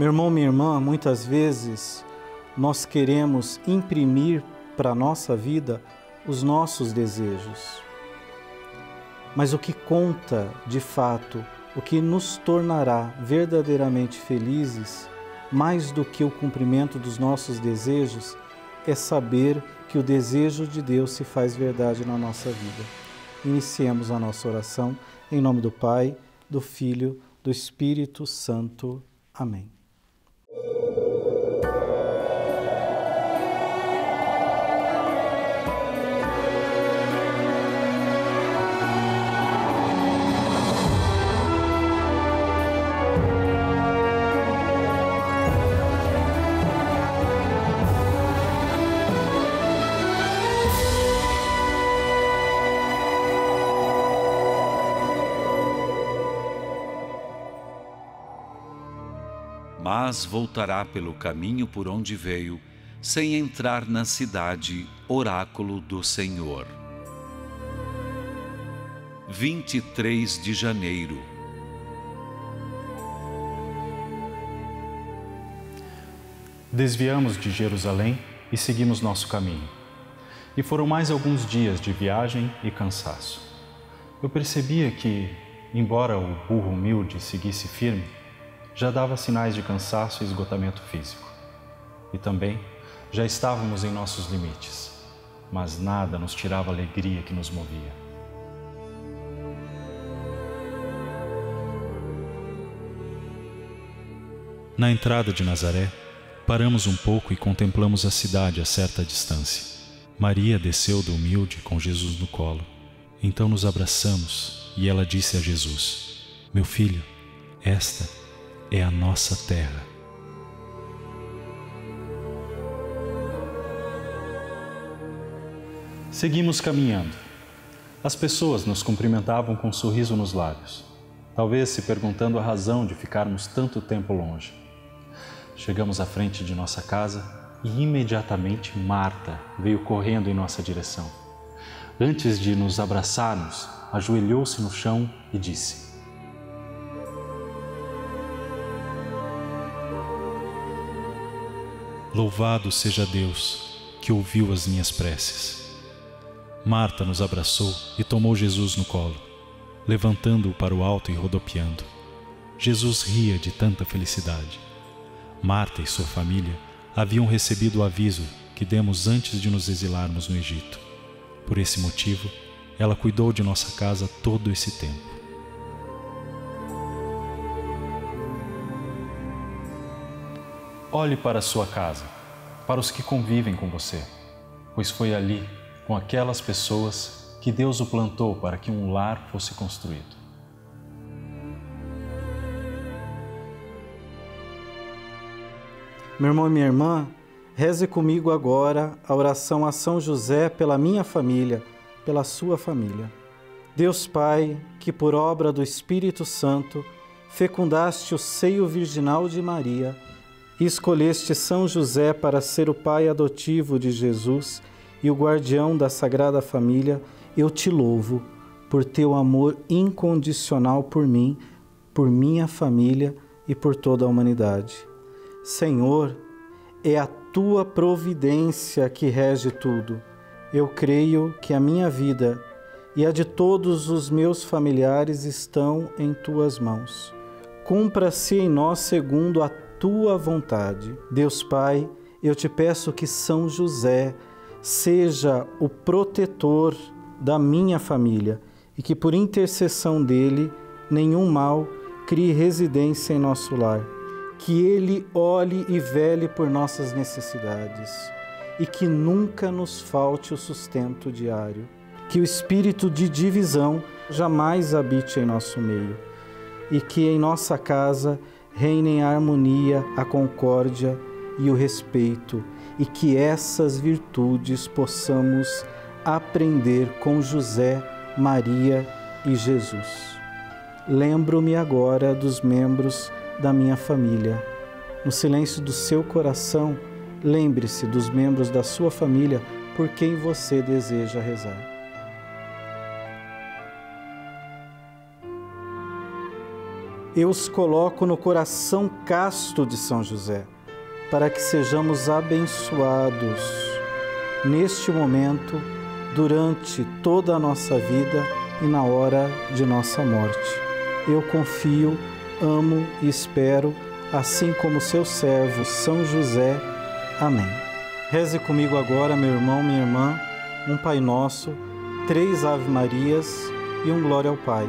Meu irmão, minha irmã, muitas vezes nós queremos imprimir para a nossa vida os nossos desejos. Mas o que conta de fato, o que nos tornará verdadeiramente felizes, mais do que o cumprimento dos nossos desejos, é saber que o desejo de Deus se faz verdade na nossa vida. Iniciemos a nossa oração em nome do Pai, do Filho, do Espírito Santo. Amém. Mas voltará pelo caminho por onde veio, sem entrar na cidade, oráculo do Senhor. 23 de janeiro. Desviamos de Jerusalém e seguimos nosso caminho. E foram mais alguns dias de viagem e cansaço. Eu percebia que, embora o burro humilde seguisse firme, já dava sinais de cansaço e esgotamento físico. E também já estávamos em nossos limites, mas nada nos tirava a alegria que nos movia. Na entrada de Nazaré, paramos um pouco e contemplamos a cidade a certa distância. Maria desceu do humilde com Jesus no colo. Então nos abraçamos e ela disse a Jesus: Meu filho, esta é a nossa terra. Seguimos caminhando. As pessoas nos cumprimentavam com um sorriso nos lábios, talvez se perguntando a razão de ficarmos tanto tempo longe. Chegamos à frente de nossa casa e imediatamente Marta veio correndo em nossa direção. Antes de nos abraçarmos, ajoelhou-se no chão e disse: Louvado seja Deus que ouviu as minhas preces. Marta nos abraçou e tomou Jesus no colo, levantando-o para o alto e rodopiando. Jesus ria de tanta felicidade. Marta e sua família haviam recebido o aviso que demos antes de nos exilarmos no Egito. Por esse motivo, ela cuidou de nossa casa todo esse tempo. Olhe para a sua casa, para os que convivem com você, pois foi ali, com aquelas pessoas, que Deus o plantou para que um lar fosse construído. Meu irmão e minha irmã, reze comigo agora a oração a São José pela minha família, pela sua família. Deus Pai, que por obra do Espírito Santo fecundaste o seio virginal de Maria, e escolheste São José para ser o pai adotivo de Jesus e o guardião da Sagrada Família, eu te louvo por teu amor incondicional por mim, por minha família e por toda a humanidade. Senhor, é a tua providência que rege tudo. Eu creio que a minha vida e a de todos os meus familiares estão em tuas mãos. Cumpra-se em nós segundo a tua vontade. Deus Pai, eu te peço que São José seja o protetor da minha família e que por intercessão dele nenhum mal crie residência em nosso lar. Que ele olhe e vele por nossas necessidades e que nunca nos falte o sustento diário. Que o espírito de divisão jamais habite em nosso meio e que em nossa casa reinem a harmonia, a concórdia e o respeito, e que essas virtudes possamos aprender com José, Maria e Jesus. Lembro-me agora dos membros da minha família. No silêncio do seu coração, lembre-se dos membros da sua família por quem você deseja rezar. Eu os coloco no coração casto de São José, para que sejamos abençoados neste momento, durante toda a nossa vida e na hora de nossa morte. Eu confio, amo e espero, assim como seu servo São José. Amém. Reze comigo agora, meu irmão, minha irmã, um Pai Nosso, três Ave Marias e um Glória ao Pai.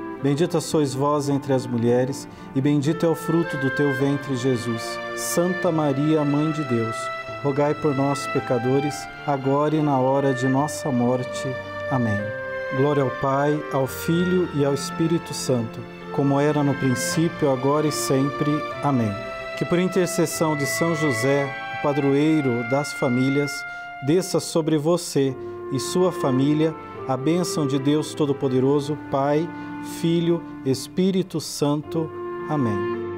Bendita sois vós entre as mulheres, e bendito é o fruto do teu ventre, Jesus. Santa Maria, Mãe de Deus, rogai por nós, pecadores, agora e na hora de nossa morte. Amém. Glória ao Pai, ao Filho e ao Espírito Santo, como era no princípio, agora e sempre. Amém. Que por intercessão de São José, o padroeiro das famílias, desça sobre você e sua família a bênção de Deus Todo-Poderoso, Pai, Filho, Espírito Santo. Amém.